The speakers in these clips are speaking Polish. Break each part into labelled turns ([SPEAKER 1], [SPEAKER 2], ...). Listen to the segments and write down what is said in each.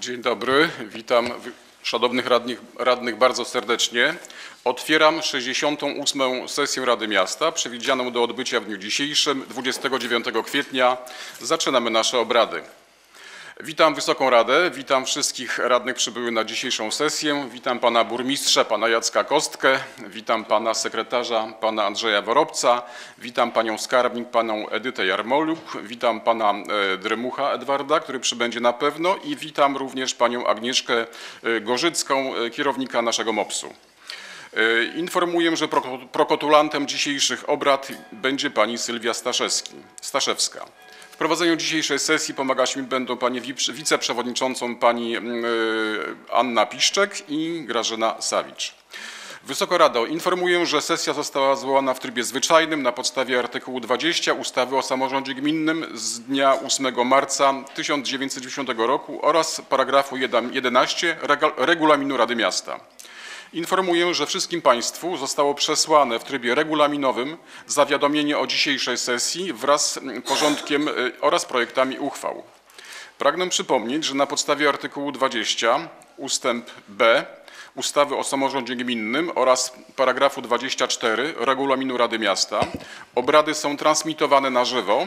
[SPEAKER 1] Dzień dobry, witam szanownych radnych, radnych bardzo serdecznie. Otwieram 68. sesję Rady Miasta przewidzianą do odbycia w dniu dzisiejszym, 29 kwietnia. Zaczynamy nasze obrady. Witam Wysoką Radę, witam wszystkich radnych przybyłych na dzisiejszą sesję. Witam pana burmistrza, pana Jacka Kostkę, witam pana sekretarza, pana Andrzeja Worobca, witam panią skarbnik, panią Edytę Jarmoluk, witam pana e, Drymucha Edwarda, który przybędzie na pewno i witam również panią Agnieszkę e, Gorzycką, e, kierownika naszego MOPS-u. Informuję, że proko- prokotulantem dzisiejszych obrad będzie pani Sylwia Staszewski, Staszewska. Prowadzeniu dzisiejszej sesji pomagać mi będą pani wiceprzewodniczącą pani mm, e, Anna Piszczek i Grażyna Sawicz. Wysoka Rado, informuję, że sesja została zwołana w trybie zwyczajnym na podstawie artykułu 20 ustawy o samorządzie gminnym z dnia 8 marca 1990 roku oraz paragrafu 1 11 rega- regulaminu Rady Miasta. Informuję, że wszystkim Państwu zostało przesłane w trybie regulaminowym zawiadomienie o dzisiejszej sesji wraz z porządkiem y, oraz projektami uchwał. Pragnę przypomnieć, że na podstawie artykułu 20 ustęp b ustawy o samorządzie gminnym oraz paragrafu 24 regulaminu Rady Miasta obrady są transmitowane na żywo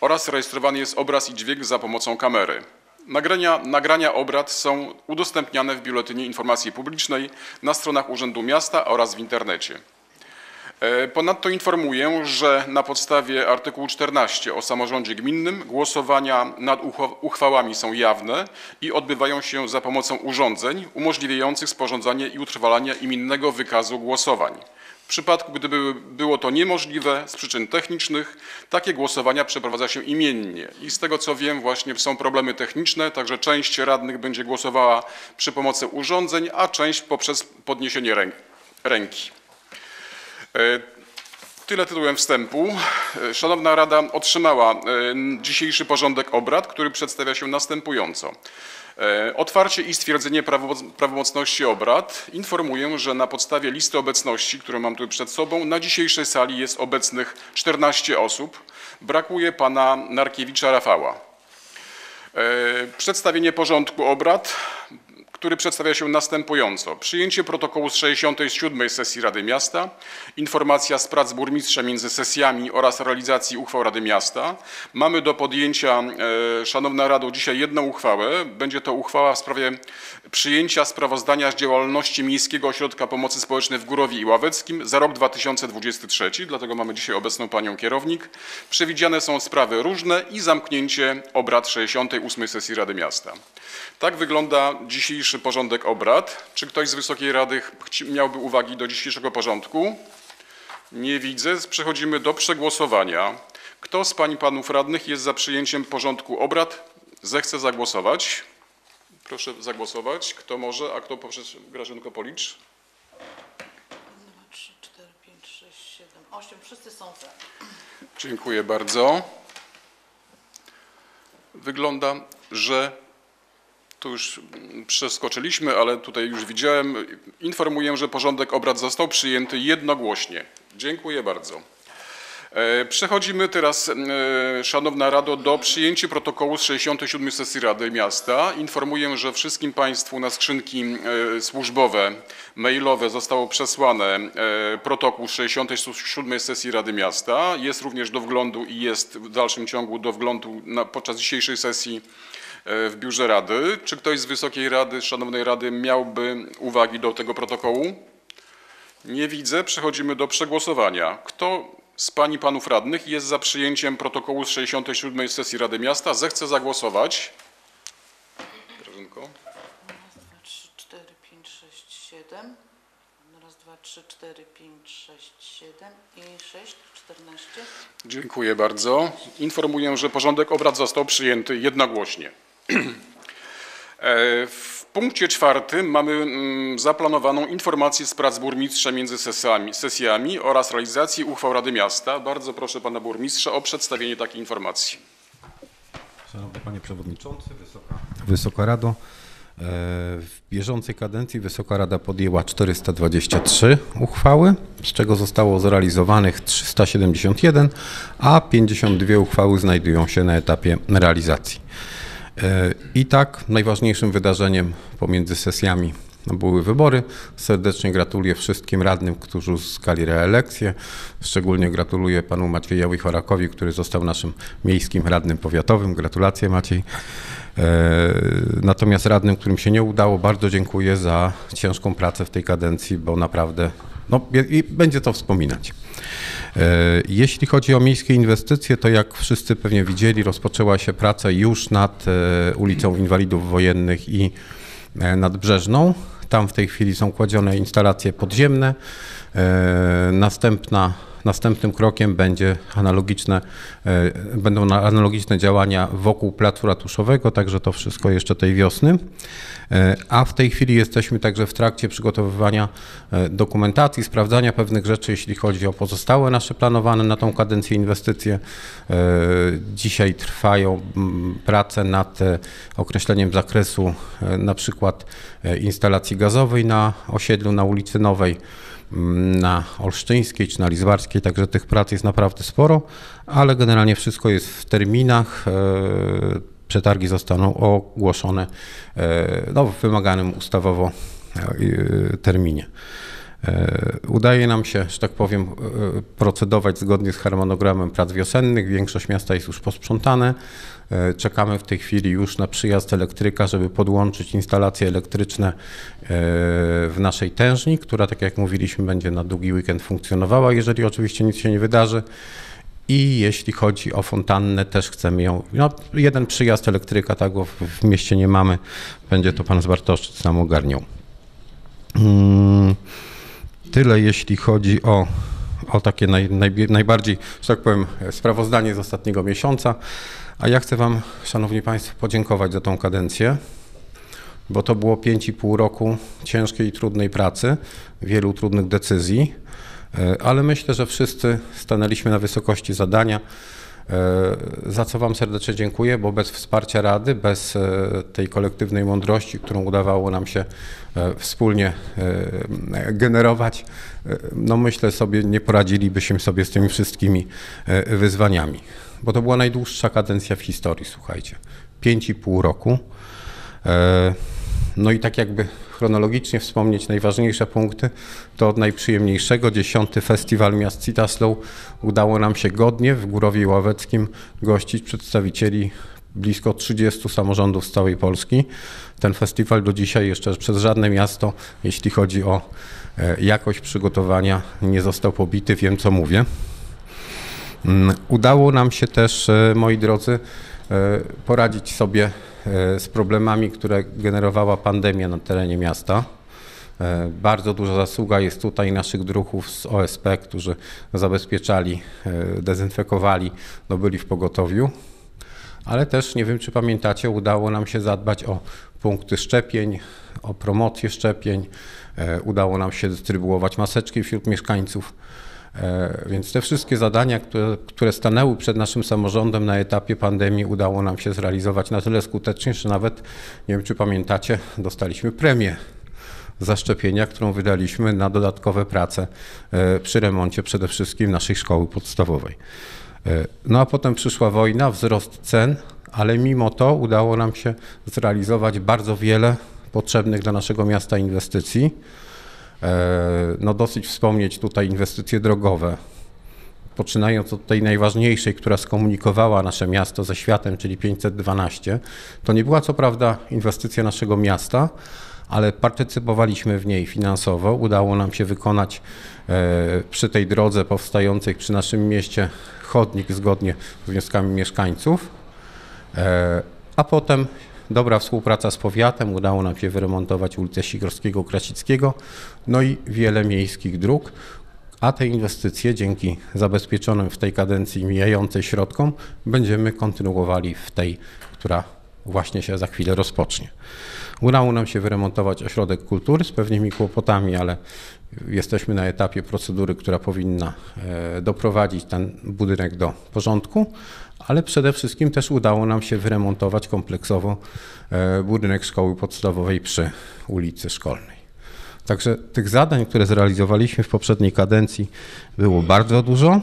[SPEAKER 1] oraz rejestrowany jest obraz i dźwięk za pomocą kamery. Nagrania, nagrania obrad są udostępniane w Biuletynie Informacji Publicznej na stronach Urzędu Miasta oraz w internecie. E, Ponadto informuję, że na podstawie artykułu 14 o samorządzie gminnym głosowania nad uchwałami są jawne i odbywają się za pomocą urządzeń umożliwiających sporządzanie i utrwalanie imiennego wykazu głosowań. W przypadku, gdyby było to niemożliwe z przyczyn technicznych, takie głosowania przeprowadza się imiennie. I z tego co wiem, właśnie są problemy techniczne, także część radnych będzie głosowała przy pomocy urządzeń, a część poprzez podniesienie ręk- ręki. E, Tyle tytułem wstępu. E, Szanowna Rada otrzymała e, dzisiejszy porządek obrad, który przedstawia się następująco. Otwarcie i stwierdzenie prawomoc- prawomocności obrad. Informuję, że na podstawie listy obecności, którą mam tu przed sobą, na dzisiejszej sali jest obecnych 14 osób. Brakuje pana Narkiewicza Rafała. Przedstawienie porządku obrad, który przedstawia się następująco. Przyjęcie protokołu z 67. sesji Rady Miasta, informacja z prac burmistrza między sesjami oraz realizacji uchwał Rady Miasta. Mamy do podjęcia, e, Szanowna Rado, dzisiaj jedną uchwałę. Będzie to uchwała w sprawie przyjęcia sprawozdania z działalności Miejskiego Ośrodka Pomocy Społecznej w Górowie i Ławeckim za rok 2023, dlatego mamy dzisiaj obecną panią kierownik. Przewidziane są sprawy różne i zamknięcie obrad 68. sesji Rady Miasta. Tak wygląda dzisiejszy porządek obrad. Czy ktoś z Wysokiej Rady miałby uwagi do dzisiejszego porządku? Nie widzę. Przechodzimy do przegłosowania. Kto z pań i panów radnych jest za przyjęciem porządku obrad? Zechce zagłosować. Proszę zagłosować. Kto może, a kto poprzez Grażynko Policz?
[SPEAKER 2] 3, 4, 5, 6, 7, 8. Wszyscy są za.
[SPEAKER 1] Dziękuję bardzo. Wygląda, że tu już przeskoczyliśmy, ale tutaj już widziałem. Informuję, że porządek obrad został przyjęty jednogłośnie. Dziękuję bardzo. E, Przechodzimy teraz, e, Szanowna Rado, do przyjęcia protokołu z 67 sesji Rady Miasta. Informuję, że wszystkim Państwu na skrzynki e, służbowe, mailowe zostało przesłane protokół z 67 sesji Rady Miasta. Jest również do wglądu i jest w dalszym ciągu do wglądu na, podczas dzisiejszej sesji w Biurze Rady. Czy ktoś z Wysokiej Rady, Szanownej Rady miałby uwagi do tego protokołu? Nie widzę. Przechodzimy do przegłosowania. Kto z pań i panów radnych jest za przyjęciem protokołu z 67 sesji Rady Miasta? Zechce zagłosować. Grażynko.
[SPEAKER 2] Raz, dwa, trzy, cztery, pięć, sześć, siedem. Raz, dwa, trzy, cztery, pięć, sześć, siedem i sześć, czternaście.
[SPEAKER 1] Dziękuję bardzo. Informuję, że porządek obrad został przyjęty jednogłośnie. E, W punkcie czwartym mamy mm, zaplanowaną informację z prac burmistrza między sesjami, sesjami oraz realizacji uchwał Rady Miasta. Bardzo proszę pana burmistrza o przedstawienie takiej informacji.
[SPEAKER 3] Szanowny Panie Przewodniczący, Wysoka, Wysoka Rado. e, W bieżącej kadencji Wysoka Rada podjęła 423 uchwały, z czego zostało zrealizowanych 371, a 52 uchwały znajdują się na etapie realizacji. I tak najważniejszym wydarzeniem pomiędzy sesjami były wybory. Serdecznie gratuluję wszystkim radnym, którzy uzyskali reelekcję. Szczególnie gratuluję panu Maciejowi Chorakowi, który został naszym miejskim radnym powiatowym. Gratulacje Maciej. E, Natomiast radnym, którym się nie udało, bardzo dziękuję za ciężką pracę w tej kadencji, bo naprawdę no, i będzie to wspominać. E, Jeśli chodzi o miejskie inwestycje, to jak wszyscy pewnie widzieli, rozpoczęła się praca już nad e, ulicą Inwalidów Wojennych i e, nadbrzeżną. Tam w tej chwili są kładzione instalacje podziemne. Następna, następnym krokiem będzie analogiczne, e, będą na- analogiczne działania wokół placu ratuszowego, także to wszystko jeszcze tej wiosny. E, A w tej chwili jesteśmy także w trakcie przygotowywania e, dokumentacji, sprawdzania pewnych rzeczy, jeśli chodzi o pozostałe nasze planowane na tą kadencję inwestycje. Dzisiaj trwają prace nad określeniem zakresu na przykład instalacji gazowej na osiedlu na ulicy Nowej na Olsztyńskiej czy na Lizbarskiej, także tych prac jest naprawdę sporo, ale generalnie wszystko jest w terminach. e, Przetargi zostaną ogłoszone e, no, w wymaganym ustawowo e, terminie. E, Udaje nam się, że tak powiem, e, procedować zgodnie z harmonogramem prac wiosennych. Większość miasta jest już posprzątane. E, Czekamy w tej chwili już na przyjazd elektryka, żeby podłączyć instalacje elektryczne w naszej tężni, która, tak jak mówiliśmy, będzie na długi weekend funkcjonowała, jeżeli oczywiście nic się nie wydarzy. I jeśli chodzi o fontannę, też chcemy ją. No, jeden przyjazd elektryka, tak, bo w, mieście nie mamy. Będzie to pan z Bartoszyc nam ogarniał. Mm, Tyle jeśli chodzi o, o takie naj, naj, najbardziej, że tak powiem, sprawozdanie z ostatniego miesiąca. A ja chcę Wam, Szanowni Państwo, podziękować za tą kadencję, bo to było 5,5 roku ciężkiej i trudnej pracy, wielu trudnych decyzji, e, ale myślę, że wszyscy stanęliśmy na wysokości zadania. E, Za co Wam serdecznie dziękuję, bo bez wsparcia Rady, bez e, tej kolektywnej mądrości, którą udawało nam się e, wspólnie generować, no myślę sobie, nie poradzilibyśmy sobie z tymi wszystkimi wyzwaniami. Bo to była najdłuższa kadencja w historii, słuchajcie. 5,5 roku. No i tak jakby chronologicznie wspomnieć najważniejsze punkty, to od najprzyjemniejszego, dziesiąty Festiwal Miast Citaslow udało nam się godnie w Górowie Ławeckim gościć przedstawicieli blisko 30 samorządów z całej Polski. Ten festiwal do dzisiaj jeszcze przez żadne miasto, jeśli chodzi o e, jakość przygotowania, nie został pobity, wiem co mówię. Mm, Udało nam się też, e, moi drodzy, poradzić sobie e, z problemami, które generowała pandemia na terenie miasta. E, Bardzo duża zasługa jest tutaj naszych druhów z OSP, którzy zabezpieczali, e, dezynfekowali, no byli w pogotowiu. Ale też, nie wiem czy pamiętacie, udało nam się zadbać o punkty szczepień, o promocję szczepień. E, Udało nam się dystrybuować maseczki wśród mieszkańców. E, Więc te wszystkie zadania, które, które stanęły przed naszym samorządem na etapie pandemii, udało nam się zrealizować na tyle skutecznie, że nawet, nie wiem czy pamiętacie, dostaliśmy premię za szczepienia, którą wydaliśmy na dodatkowe prace e, przy remoncie przede wszystkim naszej szkoły podstawowej. E, No a potem przyszła wojna, wzrost cen, ale mimo to udało nam się zrealizować bardzo wiele potrzebnych dla naszego miasta inwestycji. E, No dosyć wspomnieć tutaj inwestycje drogowe, poczynając od tej najważniejszej, która skomunikowała nasze miasto ze światem, czyli 512. To nie była co prawda inwestycja naszego miasta, ale partycypowaliśmy w niej finansowo. Udało nam się wykonać e, przy tej drodze powstającej przy naszym mieście chodnik zgodnie z wnioskami mieszkańców. E, A potem dobra współpraca z powiatem, udało nam się wyremontować ulicę Sikorskiego, Krasickiego, no i wiele miejskich dróg. A te inwestycje dzięki zabezpieczonym w tej kadencji mijającej środkom będziemy kontynuowali w tej, która właśnie się za chwilę rozpocznie. Udało nam się wyremontować ośrodek kultury z pewnymi kłopotami, ale jesteśmy na etapie procedury, która powinna e, doprowadzić ten budynek do porządku, ale przede wszystkim też udało nam się wyremontować kompleksowo e, budynek szkoły podstawowej przy ulicy Szkolnej. Także tych zadań, które zrealizowaliśmy w poprzedniej kadencji, było bardzo dużo.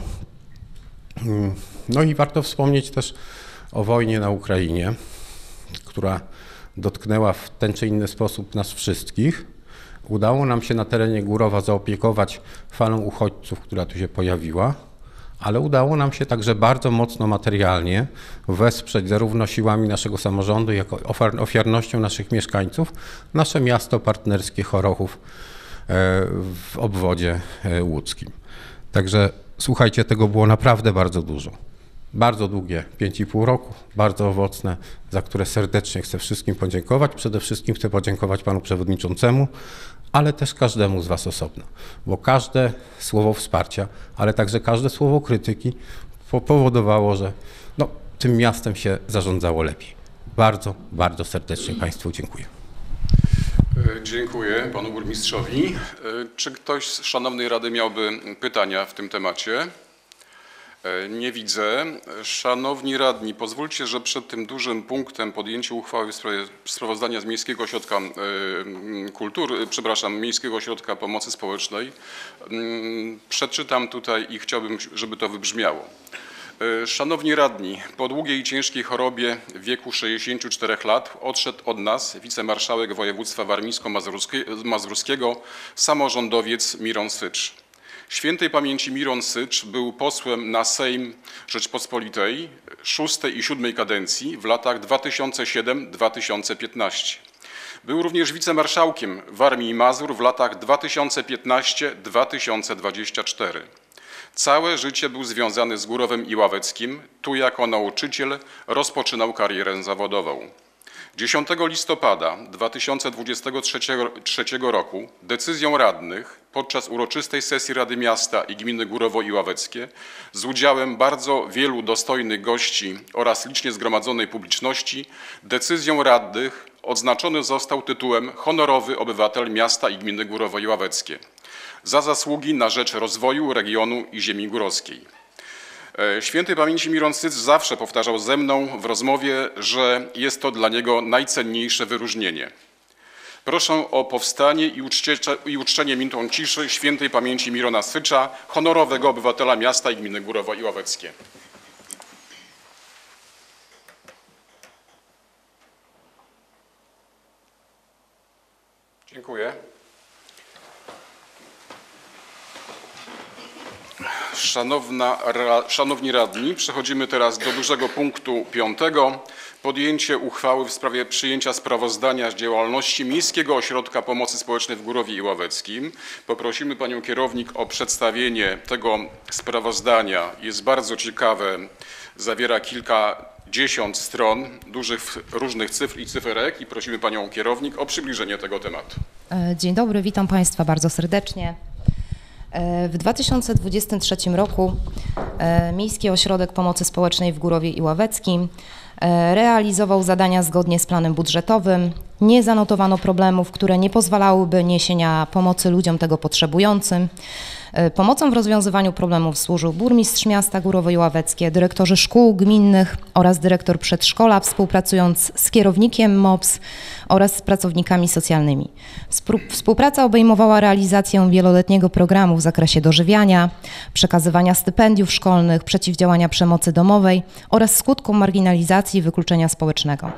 [SPEAKER 3] Mm, No i warto wspomnieć też o wojnie na Ukrainie, która dotknęła w ten czy inny sposób nas wszystkich. Udało nam się na terenie Górowa zaopiekować falą uchodźców, która tu się pojawiła, ale udało nam się także bardzo mocno materialnie wesprzeć zarówno siłami naszego samorządu, jak i ofiar- ofiarnością naszych mieszkańców nasze miasto partnerskie Chorochów e, w obwodzie e, łódzkim. Także słuchajcie, tego było naprawdę bardzo dużo. Bardzo długie, 5,5 roku, bardzo owocne, za które serdecznie chcę wszystkim podziękować. Przede wszystkim chcę podziękować panu przewodniczącemu, ale też każdemu z was osobno, bo każde słowo wsparcia, ale także każde słowo krytyki po- powodowało, że no, tym miastem się zarządzało lepiej. Bardzo, bardzo serdecznie państwu dziękuję.
[SPEAKER 1] E, Dziękuję panu burmistrzowi. E, Czy ktoś z szanownej rady miałby pytania w tym temacie? E, Nie widzę. Szanowni radni, pozwólcie, że przed tym dużym punktem podjęcia uchwały w sprawie sprawozdania z Miejskiego Ośrodka e, Kultury, przepraszam, Miejskiego Ośrodka Pomocy Społecznej, mm, przeczytam tutaj i chciałbym, żeby to wybrzmiało. E, Szanowni radni, po długiej i ciężkiej chorobie w wieku 64 lat odszedł od nas wicemarszałek województwa warmińsko-mazurskiego, samorządowiec Miron Sycz. Świętej pamięci Miron Sycz był posłem na Sejm Rzeczpospolitej szóstej i siódmej kadencji w latach 2007-2015. Był również wicemarszałkiem Warmii i Mazur w latach 2015-2024. Całe życie był związany z Górowem i Ławeckim. Tu jako nauczyciel rozpoczynał karierę zawodową. 10 listopada 2023 roku decyzją radnych podczas uroczystej sesji Rady Miasta i Gminy Górowo i Ławeckie z udziałem bardzo wielu dostojnych gości oraz licznie zgromadzonej publiczności decyzją radnych odznaczony został tytułem Honorowy Obywatel Miasta i Gminy Górowo i Ławeckie za zasługi na rzecz rozwoju regionu i ziemi górowskiej. E, Świętej pamięci Miron Syc zawsze powtarzał ze mną w rozmowie, że jest to dla niego najcenniejsze wyróżnienie. Proszę o powstanie i, uczcie, i uczczenie minutą ciszy świętej pamięci Mirona Sycza, honorowego obywatela miasta i gminy Górowo i Ławeckie. Dziękuję. Szanowna, ra, szanowni radni, przechodzimy teraz do dużego punktu piątego. Podjęcie uchwały w sprawie przyjęcia sprawozdania z działalności Miejskiego Ośrodka Pomocy Społecznej w Górowie i Ławeckim. Poprosimy panią kierownik o przedstawienie tego sprawozdania. Jest bardzo ciekawe, zawiera kilkadziesiąt stron dużych różnych cyfr i cyferek i prosimy panią kierownik o przybliżenie tego tematu.
[SPEAKER 4] E, Dzień dobry, witam Państwa bardzo serdecznie. E, W 2023 roku e, Miejski Ośrodek Pomocy Społecznej w Górowie i Ławeckim e, realizował zadania zgodnie z planem budżetowym. Nie zanotowano problemów, które nie pozwalałyby niesienia pomocy ludziom tego potrzebującym. E, Pomocą w rozwiązywaniu problemów służył burmistrz miasta Górowo Ławeckie, dyrektorzy szkół gminnych oraz dyrektor przedszkola, współpracując z kierownikiem MOPS oraz z pracownikami socjalnymi. Współ- Współpraca obejmowała realizację wieloletniego programu w zakresie dożywiania, przekazywania stypendiów szkolnych, przeciwdziałania przemocy domowej oraz skutkom marginalizacji i wykluczenia społecznego.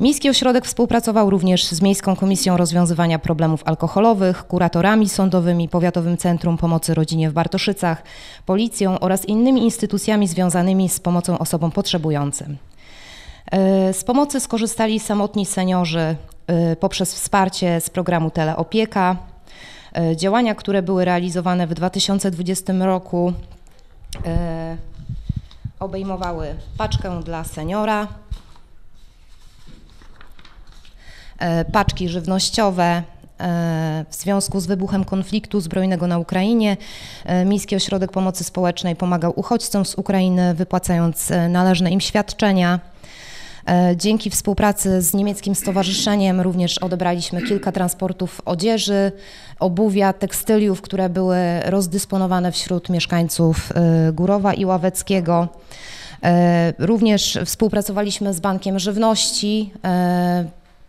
[SPEAKER 4] Miejski Ośrodek współpracował również z Miejską Komisją Rozwiązywania Problemów Alkoholowych, kuratorami sądowymi, Powiatowym Centrum Pomocy Rodzinie w Bartoszycach, policją oraz innymi instytucjami związanymi z pomocą osobom potrzebującym. E, Z pomocy skorzystali samotni seniorzy e, poprzez wsparcie z programu Teleopieka. E, Działania, które były realizowane w 2020 roku, obejmowały paczkę dla seniora, paczki żywnościowe. e, W związku z wybuchem konfliktu zbrojnego na Ukrainie, e, Miejski Ośrodek Pomocy Społecznej pomagał uchodźcom z Ukrainy, wypłacając e, należne im świadczenia. E, Dzięki współpracy z niemieckim stowarzyszeniem również odebraliśmy kilka transportów odzieży, obuwia, tekstyliów, które były rozdysponowane wśród mieszkańców e, Górowa i Ławeckiego. E, Również współpracowaliśmy z Bankiem Żywności.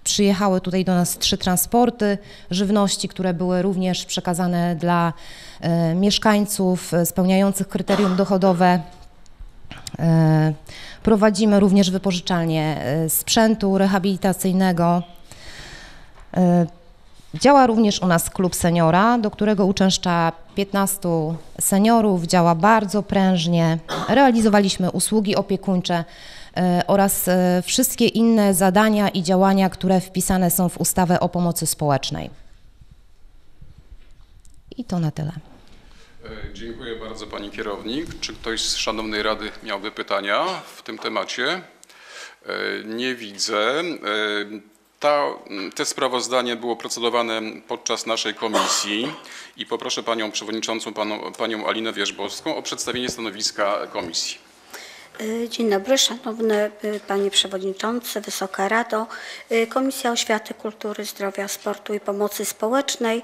[SPEAKER 4] Przyjechały tutaj do nas trzy transporty żywności, które były również przekazane dla e, mieszkańców e, spełniających kryterium dochodowe. E, Prowadzimy również wypożyczalnię e, sprzętu rehabilitacyjnego. Działa również u nas klub seniora, do którego uczęszcza 15 seniorów. Działa bardzo prężnie. Realizowaliśmy usługi opiekuńcze oraz e, wszystkie inne zadania i działania, które wpisane są w ustawę o pomocy społecznej. I to na tyle.
[SPEAKER 1] E, Dziękuję bardzo pani kierownik. Czy ktoś z szanownej rady miałby pytania w tym temacie? E, Nie widzę. E, Ta, te sprawozdanie było procedowane podczas naszej komisji i poproszę panią przewodniczącą, panią Alinę Wierzbowską o przedstawienie stanowiska komisji.
[SPEAKER 5] Y, Dzień dobry, szanowny y, panie przewodniczący, Wysoka Rado. Y, Komisja Oświaty, Kultury, Zdrowia, Sportu i Pomocy Społecznej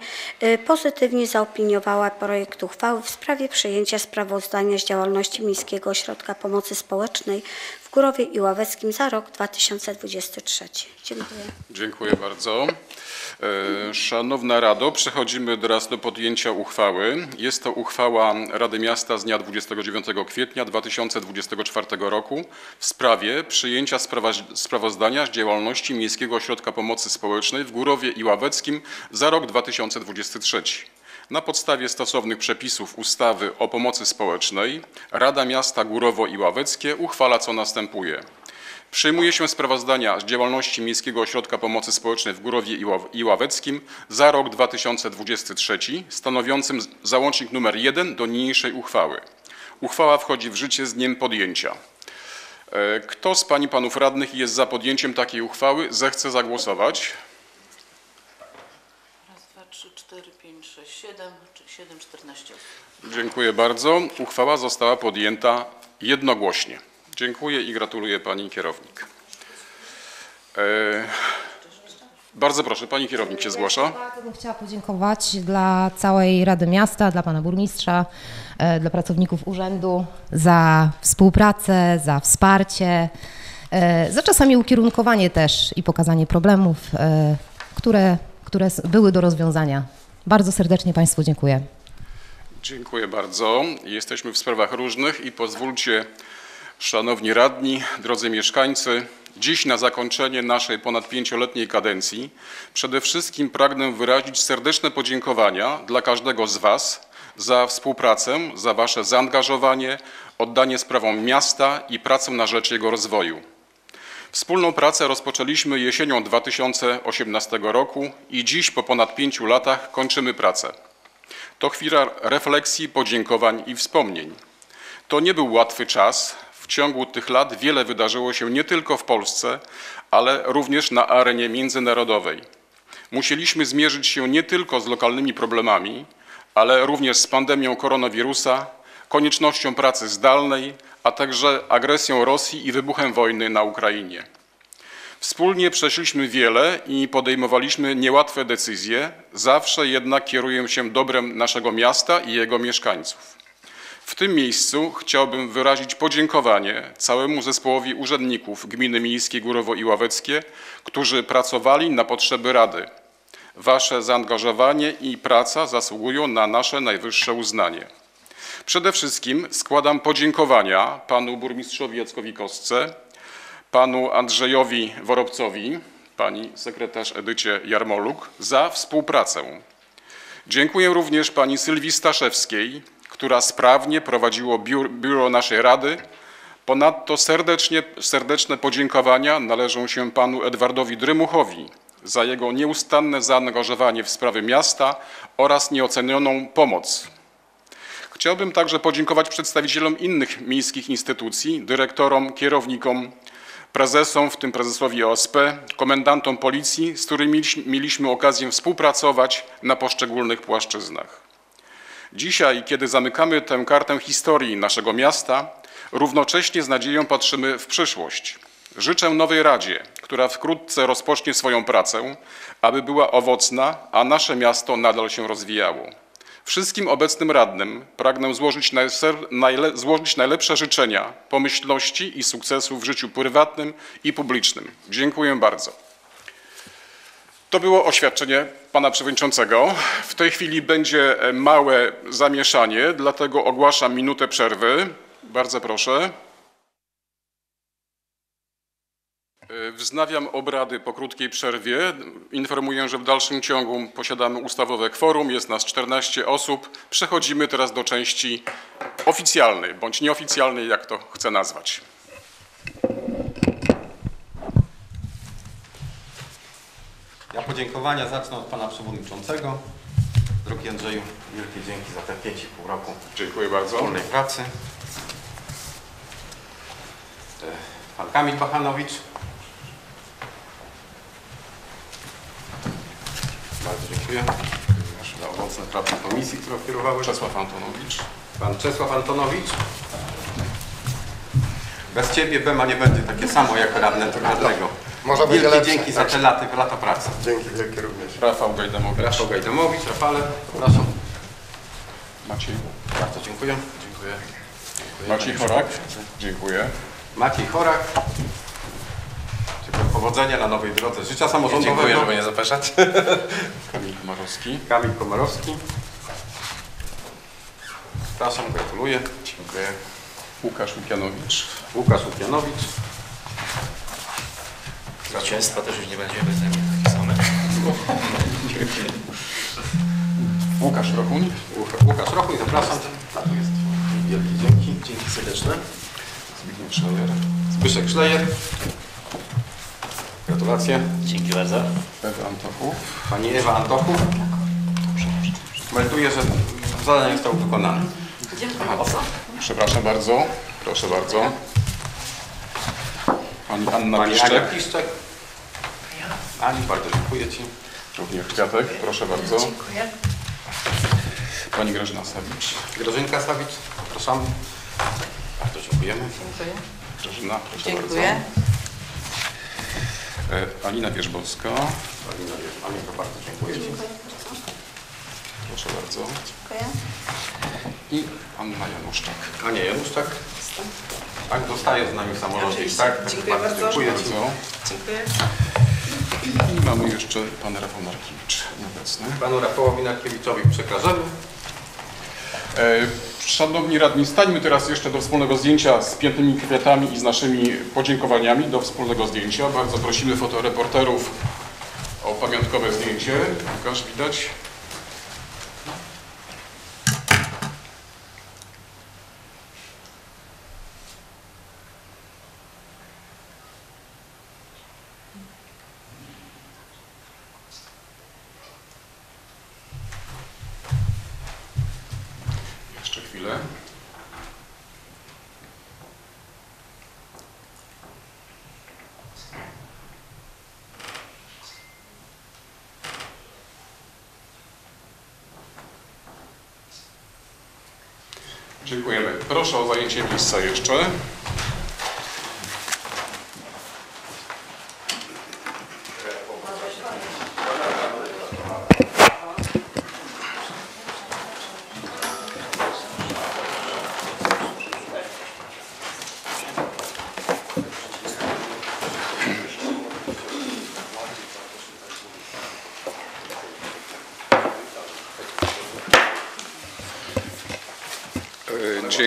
[SPEAKER 5] pozytywnie zaopiniowała projekt uchwały w sprawie przyjęcia sprawozdania z działalności Miejskiego Ośrodka Pomocy Społecznej w Górowie i Ławeckim za rok 2023. Dziękuję.
[SPEAKER 1] Dziękuję bardzo. E, Szanowna Rado, przechodzimy teraz do podjęcia uchwały. Jest to uchwała Rady Miasta z dnia 29 kwietnia 2024 roku w sprawie przyjęcia sprawozdania z działalności Miejskiego Ośrodka Pomocy Społecznej w Górowie i Ławeckim za rok 2023. Na podstawie stosownych przepisów ustawy o pomocy społecznej Rada Miasta Górowo i Ławeckie uchwala co następuje. Przyjmuje się sprawozdania z działalności Miejskiego Ośrodka Pomocy Społecznej w Górowie i Ław- i Ławeckim za rok 2023, stanowiącym załącznik nr 1 do niniejszej uchwały. Uchwała wchodzi w życie z dniem podjęcia. E, Kto z Pań i Panów Radnych jest za podjęciem takiej uchwały, zechce zagłosować.
[SPEAKER 2] Raz, dwa, trzy, cztery, pięć, sześć, siedem, siedem, czternaście.
[SPEAKER 1] Dziękuję bardzo. Uchwała została podjęta jednogłośnie. Dziękuję i gratuluję Pani Kierownik. E, Bardzo proszę, Pani Kierownik się zgłasza.
[SPEAKER 4] Bardzo bym chciała podziękować dla całej Rady Miasta, dla Pana Burmistrza, e, dla pracowników urzędu za współpracę, za wsparcie, e, za czasami ukierunkowanie też i pokazanie problemów, które, które były do rozwiązania. Bardzo serdecznie Państwu dziękuję.
[SPEAKER 1] Dziękuję bardzo. Jesteśmy w sprawach różnych i pozwólcie, szanowni radni, drodzy mieszkańcy, dziś na zakończenie naszej ponad pięcioletniej kadencji przede wszystkim pragnę wyrazić serdeczne podziękowania dla każdego z Was za współpracę, za Wasze zaangażowanie, oddanie sprawom miasta i pracę na rzecz jego rozwoju. Wspólną pracę rozpoczęliśmy jesienią 2018 roku i dziś po ponad pięciu latach kończymy pracę. To chwila refleksji, podziękowań i wspomnień. To nie był łatwy czas. Ciągu tych lat wiele wydarzyło się nie tylko w Polsce, ale również na arenie międzynarodowej. Musieliśmy zmierzyć się nie tylko z lokalnymi problemami, ale również z pandemią koronawirusa, koniecznością pracy zdalnej, a także agresją Rosji i wybuchem wojny na Ukrainie. Wspólnie przeszliśmy wiele i podejmowaliśmy niełatwe decyzje, zawsze jednak kieruję się dobrem naszego miasta i jego mieszkańców. W tym miejscu chciałbym wyrazić podziękowanie całemu zespołowi urzędników Gminy Miejskiej Górowo i Ławeckie, którzy pracowali na potrzeby Rady. Wasze zaangażowanie i praca zasługują na nasze najwyższe uznanie. Przede wszystkim składam podziękowania panu burmistrzowi Jackowi Kostce, panu Andrzejowi Worobcowi, pani sekretarz Edycie Jarmoluk za współpracę. Dziękuję również pani Sylwii Staszewskiej, która sprawnie prowadziło biur, biuro naszej Rady. Ponadto serdecznie, serdeczne podziękowania należą się panu Edwardowi Drymuchowi za jego nieustanne zaangażowanie w sprawy miasta oraz nieocenioną pomoc. Chciałbym także podziękować przedstawicielom innych miejskich instytucji, dyrektorom, kierownikom, prezesom, w tym prezesowi OSP, komendantom policji, z którymi mieliśmy okazję współpracować na poszczególnych płaszczyznach. Dzisiaj, kiedy zamykamy tę kartę historii naszego miasta, równocześnie z nadzieją patrzymy w przyszłość. Życzę nowej Radzie, która wkrótce rozpocznie swoją pracę, aby była owocna, a nasze miasto nadal się rozwijało. Wszystkim obecnym radnym pragnę złożyć, najle, złożyć najlepsze życzenia, pomyślności i sukcesu w życiu prywatnym i publicznym. Dziękuję bardzo. To było oświadczenie pana przewodniczącego. W tej chwili będzie e, małe zamieszanie, dlatego ogłaszam minutę przerwy. Bardzo proszę. E, wznawiam obrady po krótkiej przerwie. Informuję, że w dalszym ciągu posiadamy ustawowe kworum, jest nas 14 osób. Przechodzimy teraz do części oficjalnej bądź nieoficjalnej, jak to chcę nazwać.
[SPEAKER 3] Ja podziękowania zacznę od pana przewodniczącego. Drogi Andrzeju, wielkie dzięki za te 5,5 roku
[SPEAKER 1] Dziękuję bardzo.
[SPEAKER 3] wspólnej pracy. E, Pan Kamil Bachanowicz. Bardzo dziękuję za owocne prace komisji, którą kierowały.
[SPEAKER 1] Czesław Antonowicz.
[SPEAKER 3] Pan Czesław Antonowicz. Bez ciebie Bema nie będzie takie samo jak radne to
[SPEAKER 6] Może będzie
[SPEAKER 3] Wielkie
[SPEAKER 6] lepsze.
[SPEAKER 3] dzięki za te lata, lata pracy.
[SPEAKER 6] Dzięki wielkie również.
[SPEAKER 1] Rafał Gajdamowicz.
[SPEAKER 3] Rafał Gajdamowicz, Rafale, zapraszam.
[SPEAKER 1] Maciej.
[SPEAKER 3] Bardzo dziękuję.
[SPEAKER 1] Dziękuję. Maciej Chorak. Dziękuję.
[SPEAKER 3] Maciej Chorak. Powodzenia na nowej drodze życia samorządowego.
[SPEAKER 7] Dziękuję, żeby nie zapraszać.
[SPEAKER 1] Kamil Komarowski.
[SPEAKER 3] Kamil Komarowski. Zapraszam, gratuluję. Dziękuję.
[SPEAKER 1] Łukasz Łukianowicz.
[SPEAKER 3] Łukasz Łukianowicz.
[SPEAKER 7] Zwycięstwa też już nie będzie bez mnie takie same.
[SPEAKER 1] Łukasz Rochuń.
[SPEAKER 3] Łukasz Rochuj, zapraszam. A tu jest. Wielkie dzięki.
[SPEAKER 7] Dzięki serdeczne.
[SPEAKER 1] Zbigniew Schreier.
[SPEAKER 3] Zbyszek Szlejer. Gratulacje.
[SPEAKER 7] Dzięki bardzo.
[SPEAKER 1] Ewa Antochów.
[SPEAKER 3] Pani Ewa Antochów. Melduję, że zadanie zostało wykonane.
[SPEAKER 1] Przepraszam bardzo. Proszę bardzo. Pani Anna
[SPEAKER 3] Pani
[SPEAKER 1] Piszczek.
[SPEAKER 3] Ania Piszczek. Ani, bardzo dziękuję Ci.
[SPEAKER 1] Również Kwiatek. Proszę bardzo. Dziękuję. Pani Grażyna Sawicz.
[SPEAKER 3] Grażynka Sawicz, zapraszamy. Bardzo dziękujemy.
[SPEAKER 2] Dziękuję.
[SPEAKER 1] Grażyna, proszę
[SPEAKER 2] Dziękuję.
[SPEAKER 1] bardzo. E, Alina Wierzbowska.
[SPEAKER 3] Alina, Alina, bardzo dziękuję Ci.
[SPEAKER 1] Proszę bardzo. I Anna Januszczak.
[SPEAKER 3] Ania Januszczak. Tak, dostaje z nami w samorządzie.
[SPEAKER 2] Oczywiście.
[SPEAKER 3] Tak,
[SPEAKER 2] Dziękuję bardzo.
[SPEAKER 3] Dziękuję.
[SPEAKER 2] Dziękuję.
[SPEAKER 1] I mamy jeszcze pan Rafał Markiewicz nieobecny.
[SPEAKER 3] Panu Rafałowi Narkiewiczowi przekażemy.
[SPEAKER 1] E, Szanowni radni, stańmy teraz jeszcze do wspólnego zdjęcia z pięknymi kwiatami i z naszymi podziękowaniami do wspólnego zdjęcia. Bardzo prosimy fotoreporterów o pamiątkowe zdjęcie. Łukasz, widać? Jeszcze chwilę. Dziękujemy. Proszę o zajęcie miejsca jeszcze.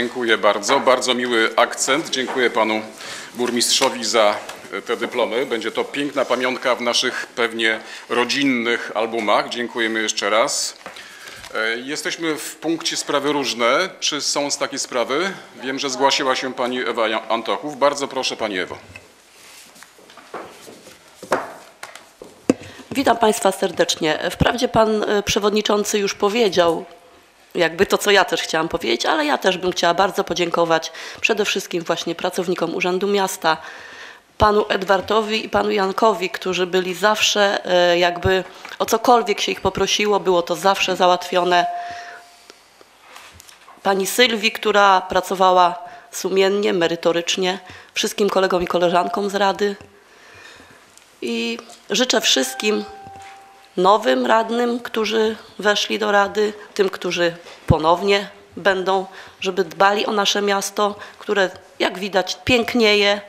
[SPEAKER 1] Dziękuję bardzo. Bardzo miły akcent. Dziękuję panu burmistrzowi za e, te dyplomy. Będzie to piękna pamiątka w naszych pewnie rodzinnych albumach. Dziękujemy jeszcze raz. E, Jesteśmy w punkcie sprawy różne. Czy są takie sprawy? Wiem, że zgłosiła się pani Ewa Antochów. Bardzo proszę pani Ewo.
[SPEAKER 8] Witam Państwa serdecznie. Wprawdzie Pan e, Przewodniczący już powiedział, jakby to, co ja też chciałam powiedzieć, ale ja też bym chciała bardzo podziękować przede wszystkim właśnie pracownikom Urzędu Miasta, Panu Edwardowi i Panu Jankowi, którzy byli zawsze, e, jakby o cokolwiek się ich poprosiło, było to zawsze załatwione. Pani Sylwii, która pracowała sumiennie, merytorycznie, wszystkim kolegom i koleżankom z Rady, i życzę wszystkim nowym radnym, którzy weszli do Rady, tym, którzy ponownie będą, żeby dbali o nasze miasto, które jak widać pięknieje,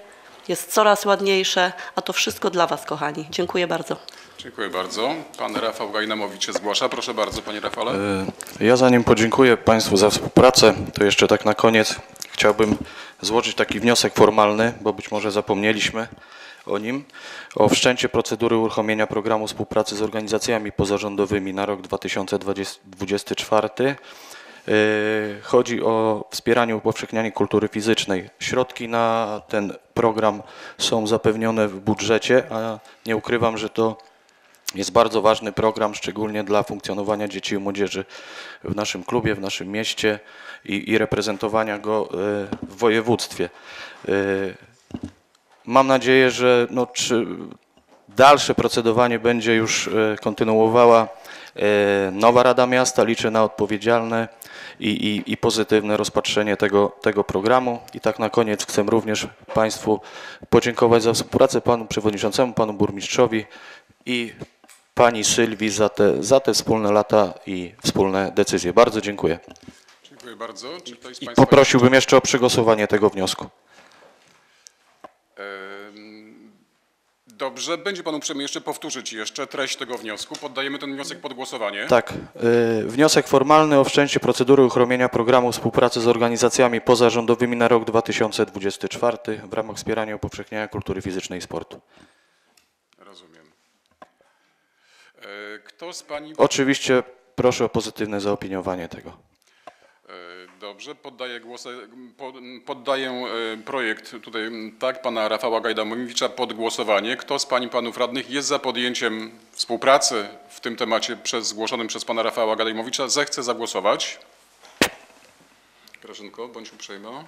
[SPEAKER 8] jest coraz ładniejsze, a to wszystko dla Was, kochani. Dziękuję bardzo.
[SPEAKER 1] Dziękuję bardzo. Pan Rafał Gajnamowicz się zgłasza. Proszę bardzo, panie Rafale.
[SPEAKER 9] E, Ja zanim podziękuję Państwu za współpracę, to jeszcze tak na koniec chciałbym złożyć taki wniosek formalny, bo być może zapomnieliśmy o nim, o wszczęcie procedury uruchomienia programu współpracy z organizacjami pozarządowymi na rok 2024. Yy, Chodzi o wspieranie upowszechniania kultury fizycznej. Środki na ten program są zapewnione w budżecie, a nie ukrywam, że to jest bardzo ważny program, szczególnie dla funkcjonowania dzieci i młodzieży w naszym klubie, w naszym mieście i, i reprezentowania go e, w województwie. Mam nadzieję, że no, dalsze procedowanie będzie już e, kontynuowała e, nowa Rada Miasta. Liczę na odpowiedzialne i, i, i pozytywne rozpatrzenie tego, tego programu. I tak na koniec chcę również Państwu podziękować za współpracę Panu Przewodniczącemu, Panu Burmistrzowi i Pani Sylwii za te, za te wspólne lata i wspólne decyzje. Bardzo dziękuję.
[SPEAKER 1] Dziękuję bardzo.
[SPEAKER 9] I poprosiłbym jeszcze o przegłosowanie tego wniosku.
[SPEAKER 1] Dobrze, będzie Pan uprzejmy jeszcze powtórzyć jeszcze treść tego wniosku. Poddajemy ten wniosek pod głosowanie.
[SPEAKER 9] Tak. y, Wniosek formalny o wszczęcie procedury uchromienia programu współpracy z organizacjami pozarządowymi na rok 2024 w ramach wspierania upowszechniania kultury fizycznej i sportu.
[SPEAKER 1] Rozumiem. E, Kto z Pani...
[SPEAKER 9] Oczywiście proszę o pozytywne zaopiniowanie tego.
[SPEAKER 1] Dobrze, poddaję, poddaję e, projekt tutaj tak pana Rafała Gajdamowicza pod głosowanie. Kto z pań i panów radnych jest za podjęciem współpracy w tym temacie przez, zgłoszonym przez pana Rafała Gajdamowicza, zechce zagłosować. Grażynko, bądź uprzejma.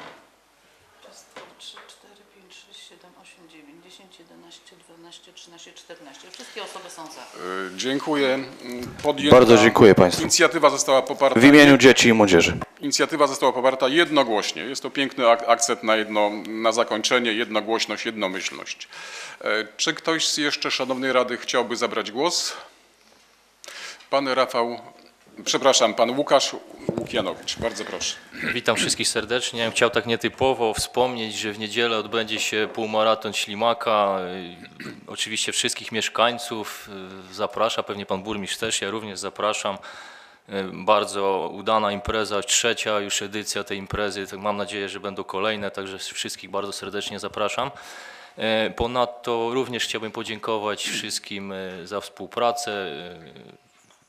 [SPEAKER 2] Raz, dwa, trzy, cztery, pięć, sześć, siedem, osiem, dziewięć, dziesięć, jedenaście, dwanaście, trzynaście, czternaście. Wszystkie osoby są za.
[SPEAKER 1] E, Dziękuję. M, Podjęta,
[SPEAKER 9] Bardzo dziękuję państwu.
[SPEAKER 1] Inicjatywa została poparta.
[SPEAKER 9] W imieniu dzieci i młodzieży.
[SPEAKER 1] Inicjatywa została poparta jednogłośnie. Jest to piękny ak- akcent na, jedno, na zakończenie, jednogłośność, jednomyślność. E, Czy ktoś z jeszcze szanownej Rady chciałby zabrać głos? Pan Rafał, przepraszam, pan Łukasz Łukianowicz, bardzo proszę.
[SPEAKER 6] Witam wszystkich serdecznie. Chciał tak nietypowo wspomnieć, że w niedzielę odbędzie się półmaraton Ślimaka. Oczywiście wszystkich mieszkańców y, zaprasza, pewnie pan burmistrz też, ja również zapraszam. Y, Bardzo udana impreza, trzecia już edycja tej imprezy. Tak Mam nadzieję, że będą kolejne, także wszystkich bardzo serdecznie zapraszam. E, Ponadto również chciałbym podziękować wszystkim e, za współpracę, e,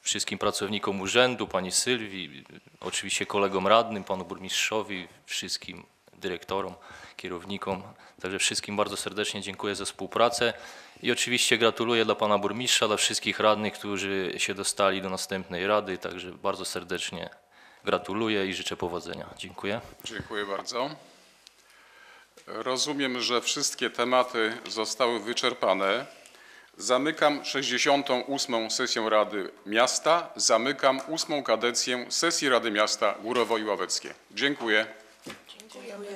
[SPEAKER 6] wszystkim pracownikom urzędu, pani Sylwii, oczywiście kolegom radnym, panu burmistrzowi, wszystkim dyrektorom, kierownikom. Także wszystkim bardzo serdecznie dziękuję za współpracę i oczywiście gratuluję dla pana burmistrza, dla wszystkich radnych, którzy się dostali do następnej rady. Także bardzo serdecznie gratuluję i życzę powodzenia. Dziękuję.
[SPEAKER 1] Dziękuję bardzo. Rozumiem, że wszystkie tematy zostały wyczerpane. Zamykam 68. sesję Rady Miasta. Zamykam ósmą kadencję sesji Rady Miasta Górowo i Ławeckie. Dziękuję.
[SPEAKER 2] Dziękujemy.